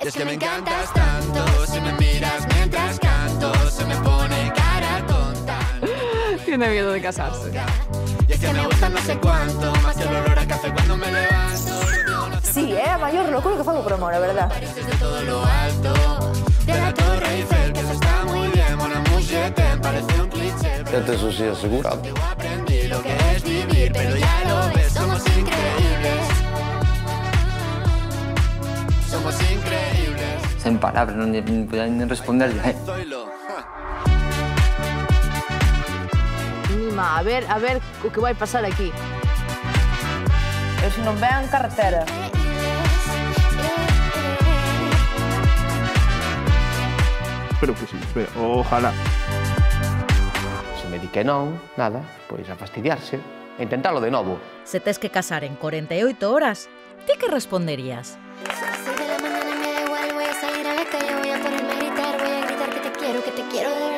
Es que me encantas tanto, si me miras mientras canto, se me pone cara tonta. Tiene miedo de casarse. Y es que me gusta no sé cuánto, más que el olor a café cuando me levanto. Sí, é a maior locura que fago por amor, a verdad. Desde todo lo alto, de la Torre Eiffel, que eso está muy bien, mon amour, je t'aime, parece un cliché. Ya te eso sí asegurado. Yo aprendí lo que es vivir, pero ya lo ves, Sen palabras, non podía nin responderlle. Eh. Mima, a ver, a ver o que vai pasar aquí. E se non vean carretera. Espero que sí, espero. Ojalá. Se me di que non, nada, pois a fastidiarse, e intentalo de novo. Se tes que casar en 48 horas, ti que responderías? te quiero.